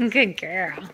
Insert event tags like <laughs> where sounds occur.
<laughs> Good girl.